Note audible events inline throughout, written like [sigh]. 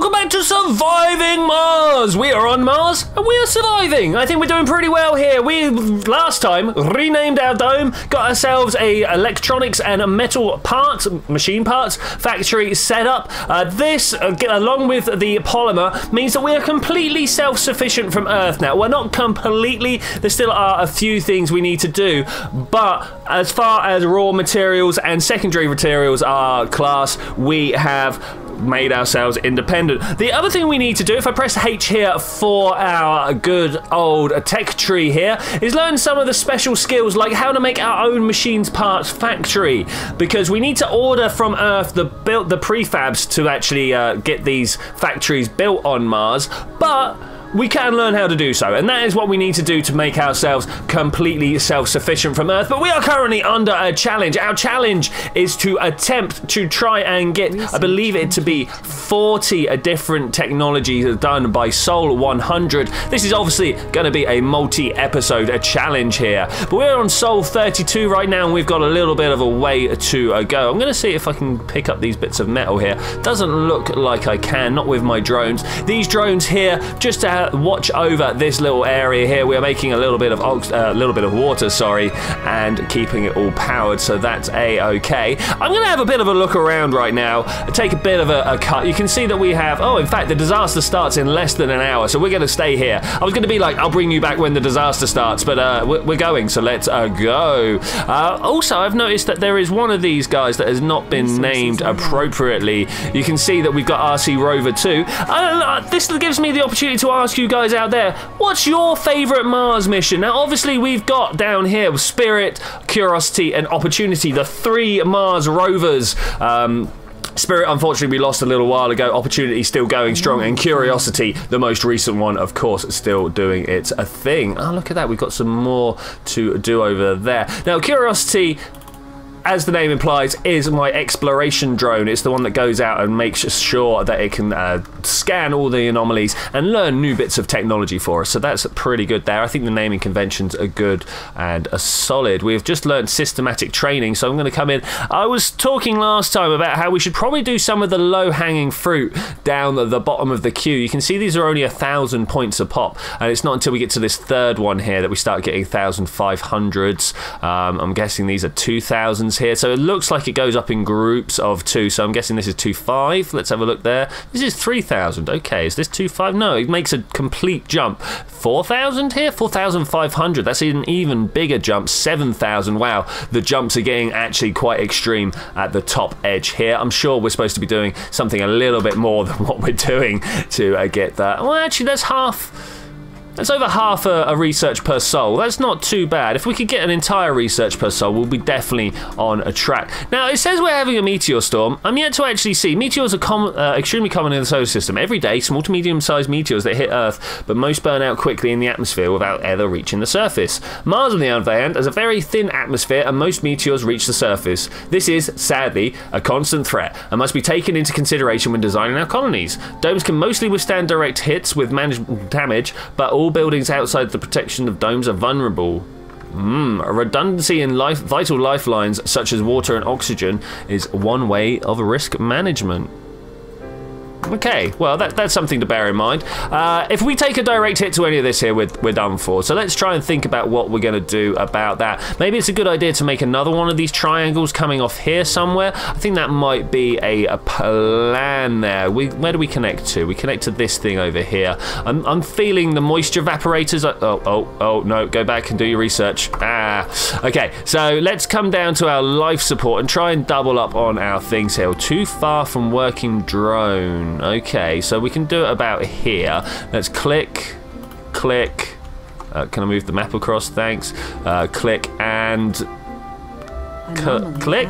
welcome back to Surviving Mars. We are on Mars and we are surviving. I think we're doing pretty well here. We last time renamed our dome, got ourselves a electronics and a metal parts, machine parts factory set up. Uh, this, uh, along with the polymer, means that we are completely self-sufficient from Earth now. We're not completely. There still are a few things we need to do, but as far as raw materials and secondary materials are class, we have made ourselves independent. The other thing we need to do, if I press H here for our good old tech tree here, is learn some of the special skills like how to make our own machines parts factory because we need to order from Earth the built the prefabs to actually uh, get these factories built on Mars, but we can learn how to do so, and that is what we need to do to make ourselves completely self-sufficient from Earth. But we are currently under a challenge. Our challenge is to attempt to try and get, I believe it to be 40 different technologies done by Sol 100. This is obviously going to be a multi-episode challenge here, but we're on Sol 32 right now, and we've got a little bit of a way to uh, go. I'm going to see if I can pick up these bits of metal here. Doesn't look like I can, not with my drones. These drones here, just to watch over this little area here. We are making a little bit of a uh, little bit of water, sorry, and keeping it all powered, so that's a-okay. I'm going to have a bit of a look around right now, take a bit of a, a, cut. You can see that we have, oh, in fact, the disaster starts in less than an hour, so we're going to stay here. I was going to be like, I'll bring you back when the disaster starts, but uh, we're, going, so let's uh, go. Uh, also, I've noticed that there is one of these guys that has not been named appropriately. You can see that we've got RC Rover 2. Uh, this gives me the opportunity to ask ask you guys out there, what's your favourite Mars mission? Now, obviously, we've got down here Spirit, Curiosity, and Opportunity, the three Mars rovers. Um, Spirit, unfortunately, we lost a little while ago. Opportunity still going strong, and Curiosity, the most recent one, of course, still doing its a thing. Oh, look at that. We've got some more to do over there. Now, Curiosity as the name implies, is my exploration drone. It's the one that goes out and makes sure that it can uh, scan all the anomalies and learn new bits of technology for us. So that's pretty good there. I think the naming conventions are good and are solid. We've just learned systematic training, so I'm going to come in. I was talking last time about how we should probably do some of the low-hanging fruit down at the bottom of the queue. You can see these are only a thousand points a pop, and it's not until we get to this third one here that we start getting 1,500s. Um, I'm guessing these are 2,000 here. So it looks like it goes up in groups of two. So I'm guessing this is 2.5. Let's have a look there. This is 3,000. Okay, is this 2.5? No, it makes a complete jump. 4,000 here? 4,500. That's an even bigger jump. 7,000. Wow, the jumps are getting actually quite extreme at the top edge here. I'm sure we're supposed to be doing something a little bit more than [laughs] what we're doing to uh, get that. Well, actually, that's half that's over half a, a, research per Sol. That's not too bad. If we could get an entire research per Sol, we'll be definitely on a track. Now, it says we're having a meteor storm. I'm yet to actually see. Meteors are com uh, extremely common in the solar system. Every day, small to medium-sized meteors that hit Earth, but most burn out quickly in the atmosphere without ever reaching the surface. Mars, on the other hand, has a very thin atmosphere, and most meteors reach the surface. This is, sadly, a constant threat, and must be taken into consideration when designing our colonies. Domes can mostly withstand direct hits with managed damage, but all buildings outside the protection of domes are vulnerable. Mm, a redundancy in life, vital lifelines such as water and oxygen is one way of risk management. Okay, well, that, that's something to bear in mind. Uh, if we take a direct hit to any of this here, we're, done for. So let's try and think about what we're going to do about that. Maybe it's a good idea to make another one of these triangles coming off here somewhere. I think that might be a, a plan there. We, where do we connect to? We connect to this thing over here. I'm, I'm feeling the moisture evaporators. Oh, oh, oh, no, go back and do your research. Ah, okay, so let's come down to our life support and try and double up on our things here. Too far from working drone. Okay, so we can do it about here. Let's click, click. Uh, can I move the map across? Thanks. Uh, click and click.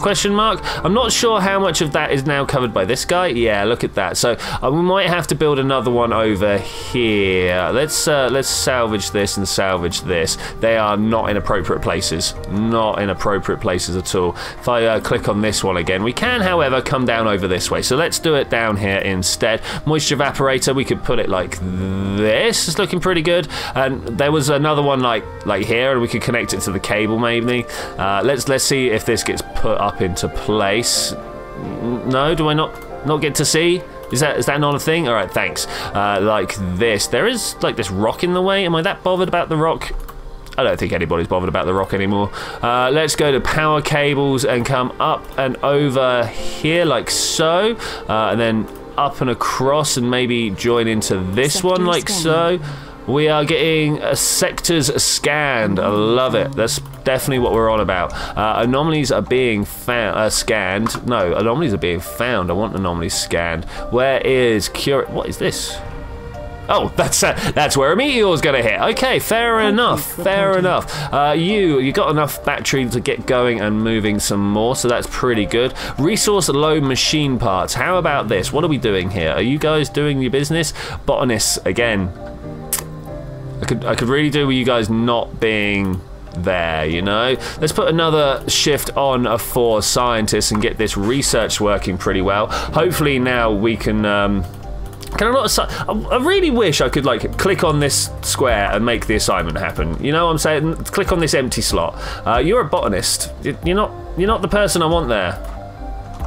Question mark. I'm not sure how much of that is now covered by this guy. Yeah, look at that. So we might have to build another one over here. Let's uh, let's salvage this and salvage this. They are not in appropriate places. Not in appropriate places at all. If I uh, click on this one again, we can, however, come down over this way. So let's do it down here instead. Moisture evaporator. We could put it like this. It's looking pretty good. And there was another one like like here, and we could connect it to the cable maybe. Uh, let's let's see if this gets put up up into place. No, do I not not get to see? Is that is that not a thing? All right, thanks. Uh, like this. There is like this rock in the way. Am I that bothered about the rock? I don't think anybody's bothered about the rock anymore. Uh, let's go to power cables and come up and over here like so. Uh, and then up and across and maybe join into this Sector one like scanning. so. We are getting uh, sectors scanned. I love it. That's definitely what we're on about. Uh, anomalies are being found, uh, scanned. No, anomalies are being found. I want anomalies scanned. Where is cure? What is this? Oh, [laughs] that's uh, that's where a meteor's going to hit. Okay, fair enough. Fair enough. Uh, you you got enough battery to get going and moving some more, so that's pretty good. Resource low machine parts. How about this? What are we doing here? Are you guys doing your business? Botanists again. I could I could really do with you guys not being there, you know? Let's put another shift on a for scientists and get this research working pretty well. Hopefully now we can... Um, can I not? I really wish I could like click on this square and make the assignment happen. You know what I'm saying? Click on this empty slot. Uh, you're a botanist. You're not. You're not the person I want there.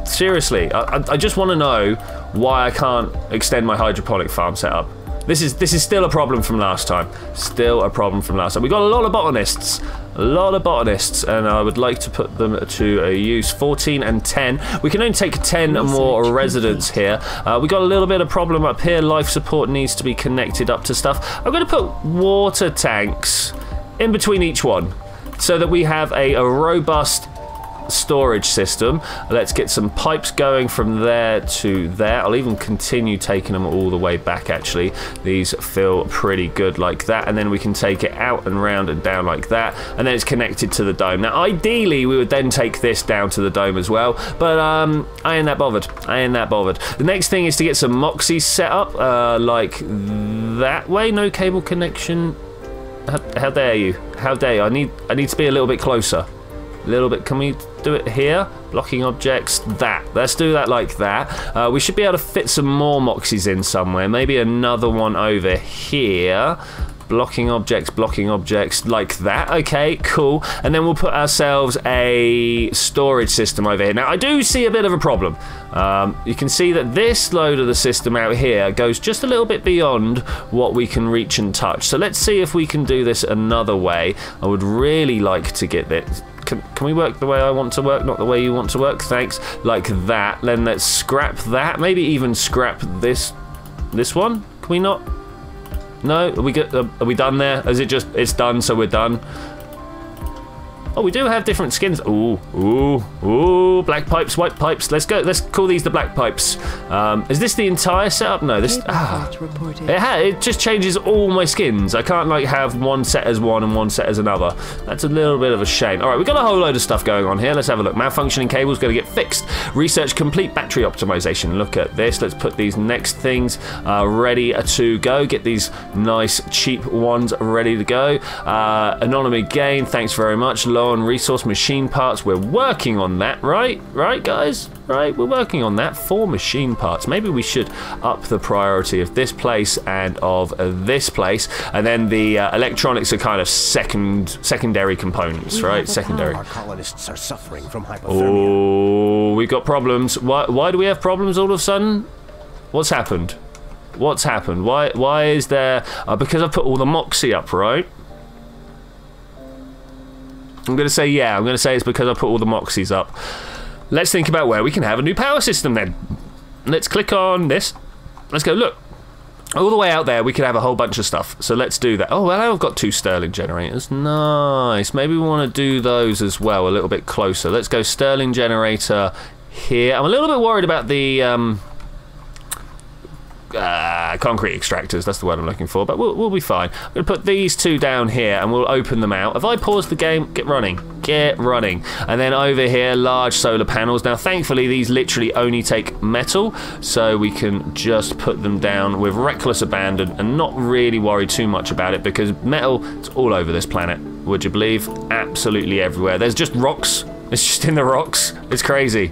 Seriously, I, I just want to know why I can't extend my hydroponic farm setup. This is this is still a problem from last time. Still a problem from last time. We got a lot of botanists, a lot of botanists, and I would like to put them to a use. 14 and 10. We can only take 10 more residents here. Uh, we got a little bit of problem up here. Life support needs to be connected up to stuff. I'm going to put water tanks in between each one so that we have a, a robust storage system. Let's get some pipes going from there to there. I'll even continue taking them all the way back actually. These feel pretty good like that and then we can take it out and round and down like that and then it's connected to the dome. Now ideally we would then take this down to the dome as well but um, I ain't that bothered. I ain't that bothered. The next thing is to get some Moxie set up uh, like that way. No cable connection. How, how dare you? How dare you? I need I need to be a little bit closer. A little bit. Can we do it here? Blocking objects. That. Let's do that like that. Uh, we should be able to fit some more Moxies in somewhere. Maybe another one over here blocking objects, blocking objects, like that. Okay, cool. And then we'll put ourselves a storage system over here. Now, I do see a bit of a problem. Um, you can see that this load of the system out here goes just a little bit beyond what we can reach and touch. So let's see if we can do this another way. I would really like to get this can, can we work the way I want to work, not the way you want to work? Thanks. Like that. Then let's scrap that. Maybe even scrap this this one. Can we not? No? Are we good? Are we done there? Is it just, it's done, so we're done? Oh, we do have different skins. Ooh, ooh, ooh, black pipes, white pipes. Let's go. Let's call these the black pipes. Um, is this the entire setup? No, this. Ah, it, ha it just changes all my skins. I can't like have one set as one and one set as another. That's a little bit of a shame. All right, we've got a whole load of stuff going on here. Let's have a look. Malfunctioning cable's going to get fixed. Research complete battery optimization. Look at this. Let's put these next things uh, ready to go. Get these nice cheap ones ready to go. Uh, anonymity gain. Thanks very much low on resource machine parts. We're working on that, right? Right, guys? Right, we're working on that for machine parts. Maybe we should up the priority of this place and of uh, this place, and then the uh, electronics are kind of second, secondary components, we right? Secondary. Our colonists are suffering from hypothermia. Oh, we've got problems. Why? Why do we have problems all of a sudden? What's happened? What's happened? Why? Why is there? Uh, because I put all the Moxie up, right? I'm going to say yeah. I'm going to say it's because I put all the Moxies up. Let's think about where we can have a new power system then. Let's click on this. Let's go look. All the way out there, we could have a whole bunch of stuff. So let's do that. Oh, well, I've got two Stirling generators. Nice. Maybe we want to do those as well a little bit closer. Let's go Stirling generator here. I'm a little bit worried about the... Um, uh, concrete extractors. That's the word I'm looking for. But we'll, we'll be fine. I'm going to put these two down here and we'll open them out. If I pause the game, get running. Get running. And then over here, large solar panels. Now, thankfully, these literally only take metal, so we can just put them down with reckless abandon and not really worry too much about it because metal is all over this planet. Would you believe? Absolutely everywhere. There's just rocks. It's just in the rocks. It's crazy.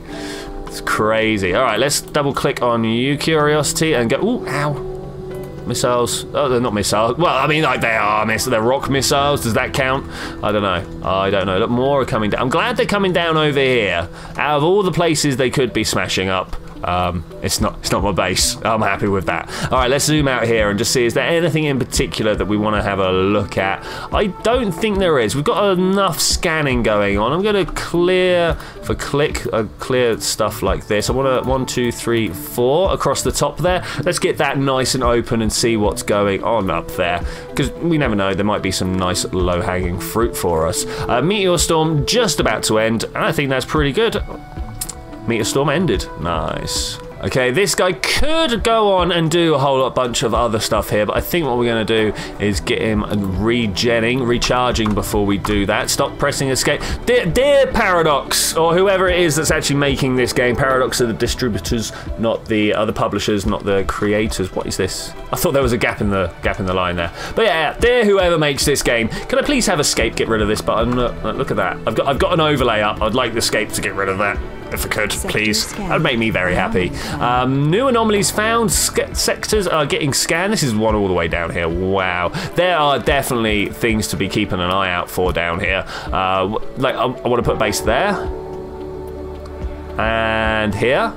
It's crazy. All right, let's double click on you, Curiosity, and go. Ooh, ow. Missiles. Oh, they're not missiles. Well, I mean, like, they are missiles. They're rock missiles. Does that count? I don't know. I don't know. Look, more are coming down. I'm glad they're coming down over here. Out of all the places they could be smashing up, Um, it's not it's not my base. I'm happy with that. All right, let's zoom out here and just see is there anything in particular that we want to have a look at? I don't think there is. We've got enough scanning going on. I'm going to clear for click uh, clear stuff like this. I want to one, two, three, four across the top there. Let's get that nice and open and see what's going on up there because we never know. There might be some nice low hanging fruit for us. Uh, meteor storm just about to end. And I think that's pretty good. Meteor storm ended. Nice. Okay, this guy could go on and do a whole lot bunch of other stuff here, but I think what we're going to do is get him regenning, recharging before we do that. Stop pressing escape. Dear, dear Paradox, or whoever it is that's actually making this game, Paradox are the distributors, not the other publishers, not the creators. What is this? I thought there was a gap in the gap in the line there. But yeah, dear whoever makes this game, can I please have escape get rid of this button? Look, look at that. I've got I've got an overlay up. I'd like the escape to get rid of that if I could, please. That would make me very happy. Um, new anomalies found. sectors are getting scanned. This is one all the way down here. Wow. There are definitely things to be keeping an eye out for down here. Uh, like, I, I want to put base there. And here.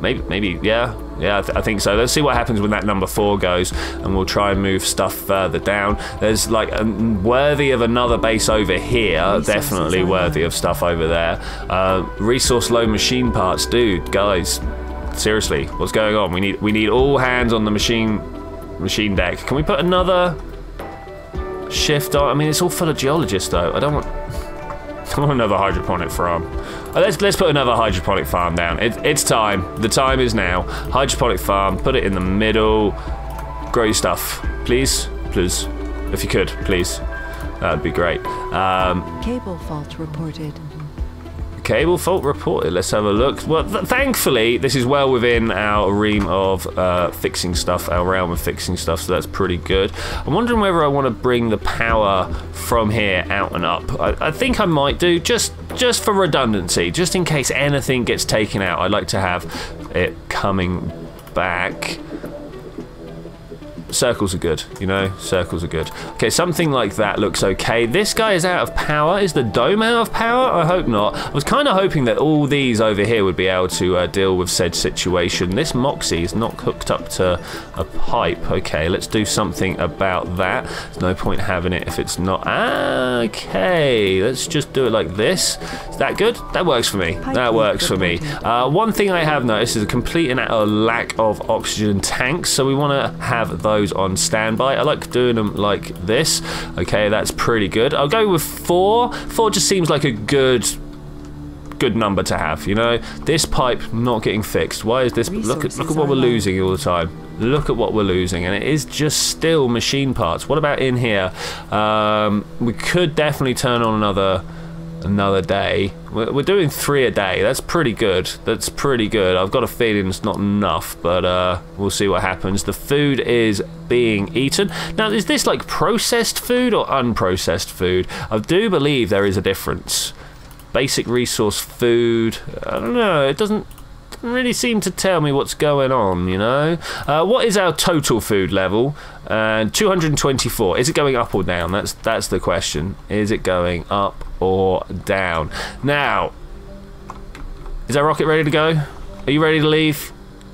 Maybe, maybe, yeah. Yeah, I, th I, think so. Let's see what happens when that number four goes, and we'll try and move stuff further down. There's like a, worthy of another base over here. Resources definitely worthy of stuff over there. Uh, resource low machine parts, dude, guys. Seriously, what's going on? We need we need all hands on the machine machine deck. Can we put another shift on? I mean, it's all full of geologists though. I don't want. Another hydroponic farm. Oh, let's let's put another hydroponic farm down. It, it's time. The time is now. Hydroponic farm. Put it in the middle. Grow your stuff, please, please, if you could, please. That'd be great. Um, Cable fault reported. Cable fault reported. Let's have a look. Well, th thankfully, this is well within our realm of uh, fixing stuff, our realm of fixing stuff, so that's pretty good. I'm wondering whether I want to bring the power from here out and up. I, I think I might do, just just for redundancy, just in case anything gets taken out. I'd like to have it coming back circles are good, you know, circles are good. Okay, something like that looks okay. This guy is out of power. Is the dome out of power? I hope not. I was kind of hoping that all these over here would be able to uh, deal with said situation. This Moxie is not hooked up to a pipe. Okay, let's do something about that. There's no point having it if it's not. Ah, okay, let's just do it like this. Is that good? That works for me. That works for me. Uh, one thing I have noticed is a complete and utter lack of oxygen tanks, so we want to have those those on standby. I like doing them like this. Okay, that's pretty good. I'll go with four. Four just seems like a good good number to have, you know? This pipe not getting fixed. Why is this? Look at, look at what we're losing all the time. Look at what we're losing, and it is just still machine parts. What about in here? Um, we could definitely turn on another another day. We're, doing three a day. That's pretty good. That's pretty good. I've got a feeling it's not enough, but uh, we'll see what happens. The food is being eaten. Now, is this like processed food or unprocessed food? I do believe there is a difference. Basic resource food. I don't know. It doesn't really seem to tell me what's going on, you know? Uh, what is our total food level? And uh, 224. Is it going up or down? That's that's the question. Is it going up or down? Now, is our rocket ready to go? Are you ready to leave?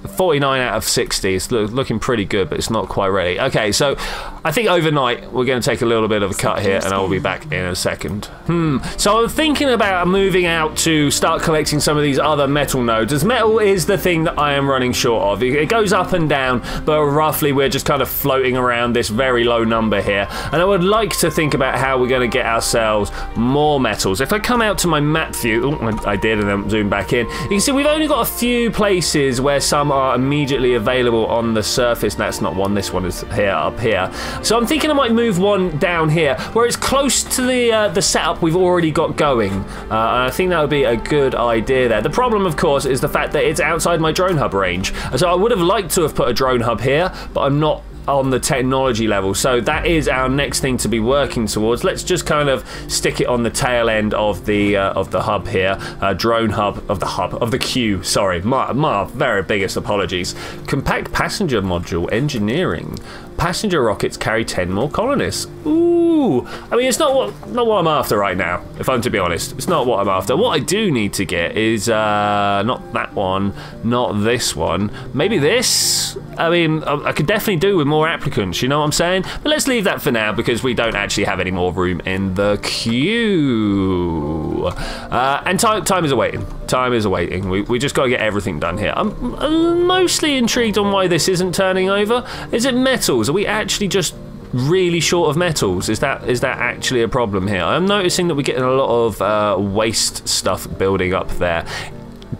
49 out of 60. It's looking pretty good, but it's not quite ready. Okay, so I think overnight we're going to take a little bit of a cut here, and I will be back in a second. Hmm. So I'm thinking about moving out to start collecting some of these other metal nodes, as metal is the thing that I am running short of. It goes up and down, but roughly we're just kind of floating around this very low number here. And I would like to think about how we're going to get ourselves more metals. If I come out to my map view, oh, I did, and then zoom back in, you can see we've only got a few places where some are immediately available on the surface. That's not one, this one is here, up here. So I'm thinking I might move one down here, where it's close to the uh, the setup we've already got going. Uh, and I think that would be a good idea there. The problem, of course, is the fact that it's outside my drone hub range. So I would have liked to have put a drone hub here, but I'm not on the technology level. So that is our next thing to be working towards. Let's just kind of stick it on the tail end of the uh, of the hub here, uh, drone hub of the hub of the queue. Sorry, my, my very biggest apologies. Compact passenger module engineering. Passenger rockets carry 10 more colonists. Ooh, I mean, it's not what not what I'm after right now. If I'm to be honest, it's not what I'm after. What I do need to get is uh, not that one, not this one, maybe this. I mean, I, I could definitely do with more applicants. You know what I'm saying? But let's leave that for now because we don't actually have any more room in the queue. Uh, and time time is awaiting. Time is awaiting. We, we just got to get everything done here. I'm, mostly intrigued on why this isn't turning over. Is it metals? Are we actually just really short of metals? Is that is that actually a problem here? I'm noticing that we're getting a lot of uh, waste stuff building up there.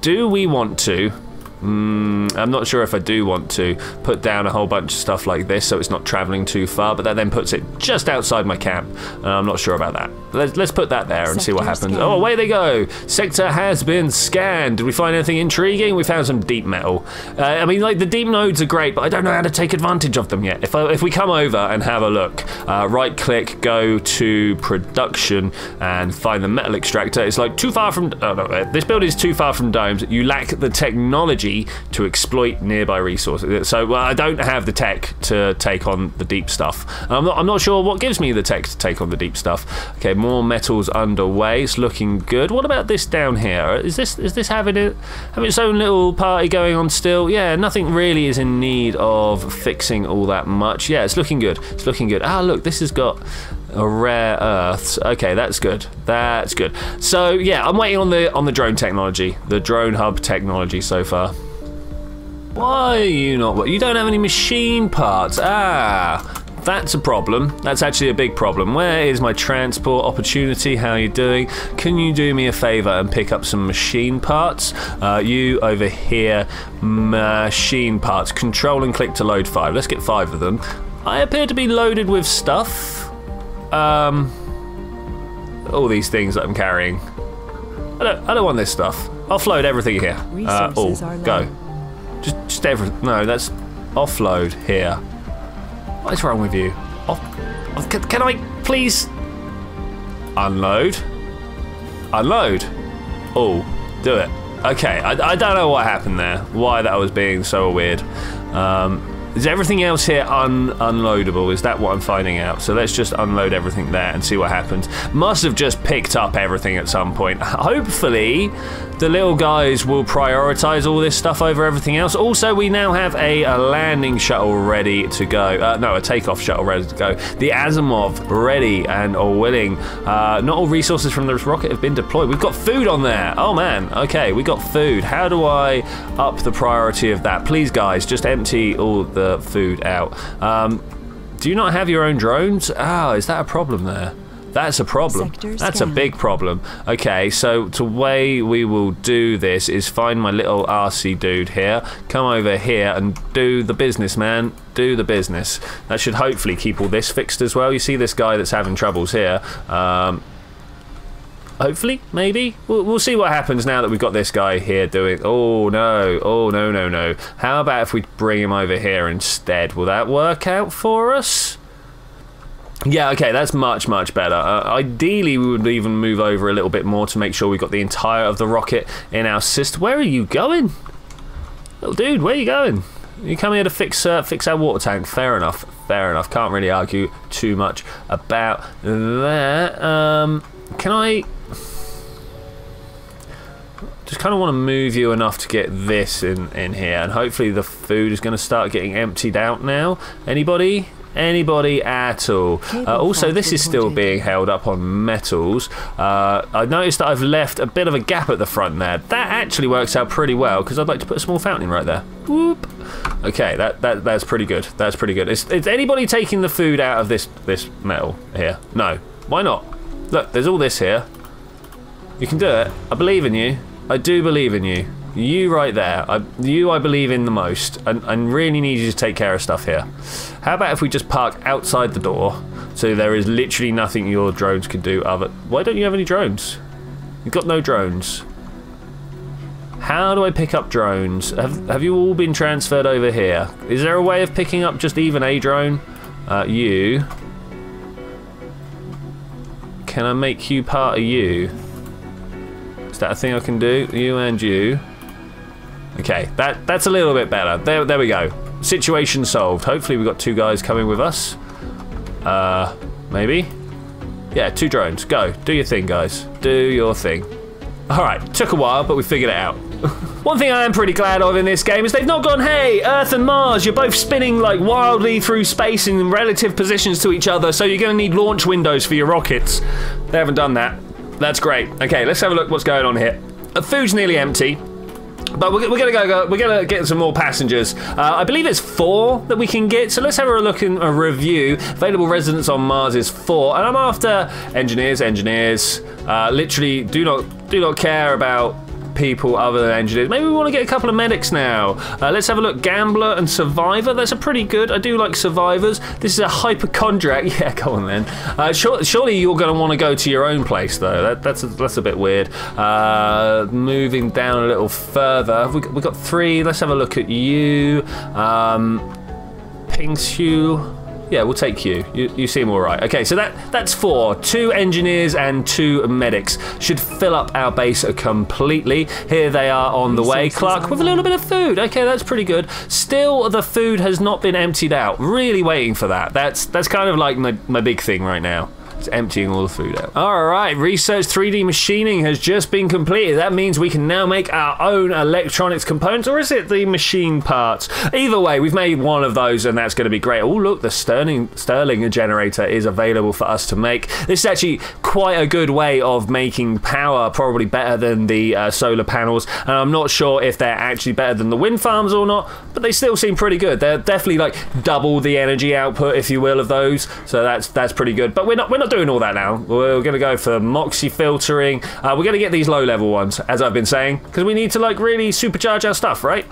Do we want to? Mm, I'm not sure if I do want to put down a whole bunch of stuff like this so it's not traveling too far, but that then puts it just outside my camp. And I'm not sure about that. Let's, let's put that there and see what happens. Oh, away they go. Sector has been scanned. Did we find anything intriguing? We found some deep metal. Uh, I mean, like, the deep nodes are great, but I don't know how to take advantage of them yet. If, I, if we come over and have a look, uh, right click, go to production and find the metal extractor. It's like too far from. Oh, no, uh, this building is too far from domes. You lack the technology to exploit nearby resources. So well, I don't have the tech to take on the deep stuff. I'm not, I'm not sure what gives me the tech to take on the deep stuff. Okay, more metals underway. It's looking good. What about this down here? Is this is this having it having its own little party going on still? Yeah, nothing really is in need of fixing all that much. Yeah, it's looking good. It's looking good. Ah, look, this has got a rare earths. Okay, that's good. That's good. So yeah, I'm waiting on the on the drone technology, the drone hub technology so far. Why are you not? You don't have any machine parts. Ah. That's a problem. That's actually a big problem. Where is my transport opportunity? How are you doing? Can you do me a favor and pick up some machine parts? Uh, you over here, machine parts. Control and click to load five. Let's get five of them. I appear to be loaded with stuff. Um, all these things that I'm carrying. I don't, I don't want this stuff. Offload everything here. Uh, oh, go. Just, just everything. No, that's offload here. What is wrong with you? Off, can, can I please unload? Unload. Oh, do it. Okay, I, I don't know what happened there. Why that was being so weird. Um, is everything else here un unloadable? Is that what I'm finding out? So let's just unload everything there and see what happens. Must have just picked up everything at some point. Hopefully, the little guys will prioritize all this stuff over everything else. Also, we now have a, a landing shuttle ready to go. Uh, no, a takeoff shuttle ready to go. The Asimov ready and or willing. Uh, not all resources from this rocket have been deployed. We've got food on there. Oh man, okay, we got food. How do I up the priority of that? Please, guys, just empty all the food out. Um, do you not have your own drones? Ah, oh, is that a problem there? That's a problem. That's a big problem. Okay, so the way we will do this is find my little RC dude here, come over here and do the business, man. Do the business. That should hopefully keep all this fixed as well. You see this guy that's having troubles here. Um, hopefully, maybe. We'll, we'll, see what happens now that we've got this guy here doing... Oh, no. Oh, no, no, no. How about if we bring him over here instead? Will that work out for us? Yeah, okay, that's much, much better. Uh, ideally, we would even move over a little bit more to make sure we got the entire of the rocket in our system. Where are you going? Little dude, where are you going? You come here to fix uh, fix our water tank. Fair enough, fair enough. Can't really argue too much about that. Um, can I... Just kind of want to move you enough to get this in, in here. And hopefully the food is going to start getting emptied out now. Anybody? anybody at all. Uh, also, this is still being held up on metals. Uh, I noticed that I've left a bit of a gap at the front there. That actually works out pretty well because I'd like to put a small fountain right there. Whoop. Okay, that, that that's pretty good. That's pretty good. Is, is anybody taking the food out of this this metal here? No. Why not? Look, there's all this here. You can do it. I believe in you. I do believe in you. You right there. I, you I believe in the most. And I really need you to take care of stuff here. How about if we just park outside the door so there is literally nothing your drones can do other... Why don't you have any drones? You've got no drones. How do I pick up drones? Have, have you all been transferred over here? Is there a way of picking up just even a drone? Uh, you. Can I make you part of you? That a thing I can do? You and you. Okay, that that's a little bit better. There, there we go. situation solved. Hopefully we've got two guys coming with us. Uh, maybe? Yeah, two drones. Go. Do your thing, guys. Do your thing. Alright, took a while, but we figured it out. [laughs] One thing I am pretty glad of in this game is they've not gone, hey, Earth and Mars, you're both spinning like wildly through space in relative positions to each other, so you're going to need launch windows for your rockets. They haven't done that. That's great. Okay, let's have a look what's going on here. The food's nearly empty. But we're, we're gonna go, go. We're gonna get some more passengers. Uh, I believe it's four that we can get. So let's have a look in a review. Available residents on Mars is four, and I'm after engineers. Engineers. Uh, literally, do not do not care about people other than engineers. Maybe we want to get a couple of medics now. Uh, let's have a look. Gambler and Survivor. That's a pretty good. I do like Survivors. This is a hypochondriac. [laughs] Yeah, go on then. Uh, sure, surely you're going to want to go to your own place though. That, that's a, that's a bit weird. Uh, moving down a little further. We we got three. Let's have a look at you. Um, Pingshu. Yeah, we'll take you. You, you seem all right. Okay, so that that's four. Two engineers and two medics should fill up our base completely. Here they are on the way. Clark with a little bit of food. Okay, that's pretty good. Still, the food has not been emptied out. Really waiting for that. That's that's kind of like my, my big thing right now. Emptying all the food out. All right, research 3D machining has just been completed. That means we can now make our own electronics components, or is it the machine parts? Either way, we've made one of those, and that's going to be great. Oh, look, the Sterling, Stirling generator is available for us to make. This is actually quite a good way of making power, probably better than the uh, solar panels. And I'm not sure if they're actually better than the wind farms or not, but they still seem pretty good. They're definitely like double the energy output, if you will, of those. So that's that's pretty good. But we're not we're not doing all that now. We're going to go for Moxie filtering. Uh, we're going to get these low level ones, as I've been saying, because we need to like really supercharge our stuff, right?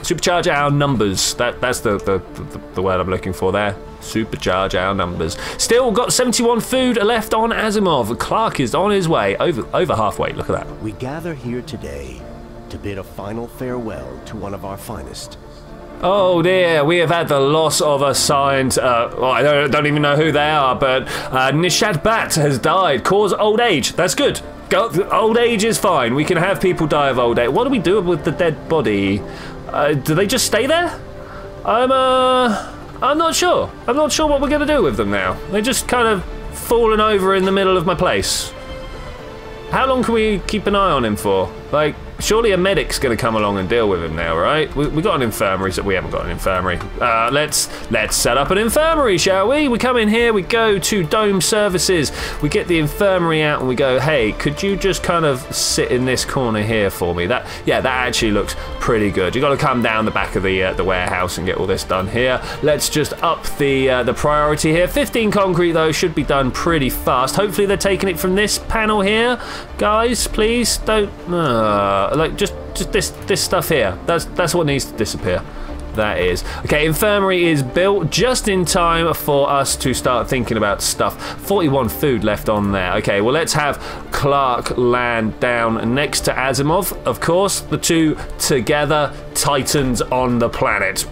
Supercharge our numbers. That that's the the, the, the word I'm looking for there. Supercharge our numbers. Still got 71 food left on Asimov. Clark is on his way. Over over halfway. Look at that. We gather here today to bid a final farewell to one of our finest. Oh dear, we have had the loss of a science. Uh, well, I don't, don't, even know who they are, but uh, Nishad Bat has died. Cause old age. That's good. Go, old age is fine. We can have people die of old age. What do we do with the dead body? Uh, do they just stay there? I'm uh, I'm not sure. I'm not sure what we're gonna do with them now. They're just kind of fallen over in the middle of my place. How long can we keep an eye on him for? Like, surely a medic's going to come along and deal with him now, right? We, we got an infirmary, so we haven't got an infirmary. Uh, let's let's set up an infirmary, shall we? We come in here, we go to Dome Services, we get the infirmary out, and we go, hey, could you just kind of sit in this corner here for me? That yeah, that actually looks pretty good. You got to come down the back of the uh, the warehouse and get all this done here. Let's just up the uh, the priority here. 15 concrete though should be done pretty fast. Hopefully they're taking it from this panel here, guys. Please don't. Like just just this this stuff here. That's that's what needs to disappear. That is. Okay, infirmary is built just in time for us to start thinking about stuff. 41 food left on there. Okay, well, let's have Clark land down next to Asimov. Of course, the two together, titans on the planet.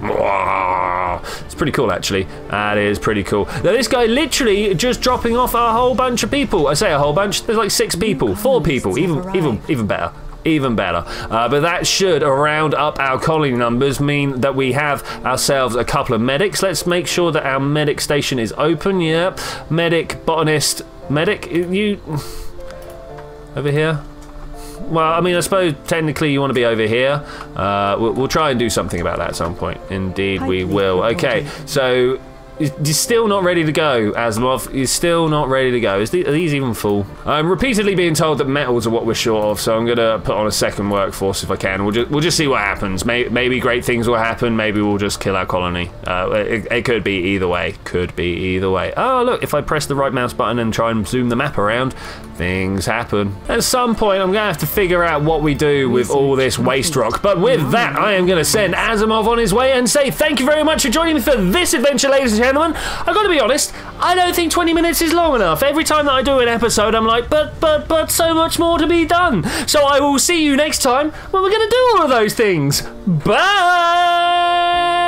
It's pretty cool, actually. That is pretty cool. Now, this guy literally just dropping off a whole bunch of people. I say a whole bunch. There's like six people, four people, even even even better even better. Uh, but that should round up our colony numbers, mean that we have ourselves a couple of medics. Let's make sure that our medic station is open. Yep. Medic, botanist, medic, you. Over here? Well, I mean, I suppose technically you want to be over here. Uh, we'll, we'll, try and do something about that at some point. Indeed, we will. Okay, so you're still not ready to go, Asimov. You're still not ready to go. Is the, are these even full? I'm repeatedly being told that metals are what we're short of, so I'm going to put on a second workforce if I can. We'll just, we'll just see what happens. Maybe, maybe great things will happen. Maybe we'll just kill our colony. Uh, it, it, could be either way. Could be either way. Oh, look, if I press the right mouse button and try and zoom the map around, things happen. At some point, I'm going to have to figure out what we do with all this waste rock. But with that, I am going to send Asimov on his way and say thank you very much for joining me for this adventure, ladies and gentlemen. I've got to be honest, I don't think 20 minutes is long enough. Every time that I do an episode, I'm like, but, but, but, so much more to be done. So I will see you next time when we're going to do all of those things. Bye!